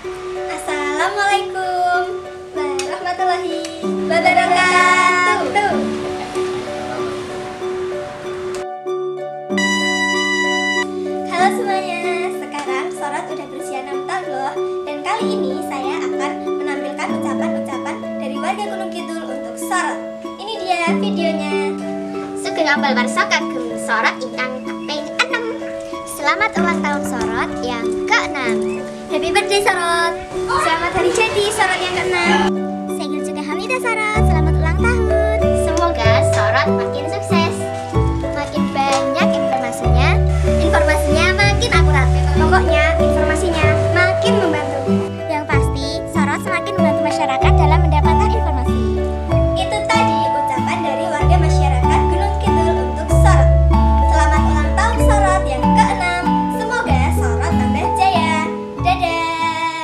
Assalamualaikum warahmatullahi wabarakatuh. Halo semuanya, sekarang Sorot udah berusia 6 tahun loh Dan kali ini saya akan menampilkan ucapan-ucapan dari warga Gunung Kidul untuk Sorot Ini dia videonya Sugeng ambal warsa kagem sorot ingkang kaping 6. Selamat ulang tahun sorot yang ke-6. Happy birthday Sorot. Selamat hari jadi Sorot yang ke-6. Saya ingin juga Hamida Sorot, selamat ulang tahun. Semoga Sorot makin sukses. Makin banyak informasinya, informasinya makin akurat. Pokoknya informasinya makin membantu. Yang pasti, Sorot semakin membantu masyarakat dalam mendapatkan informasi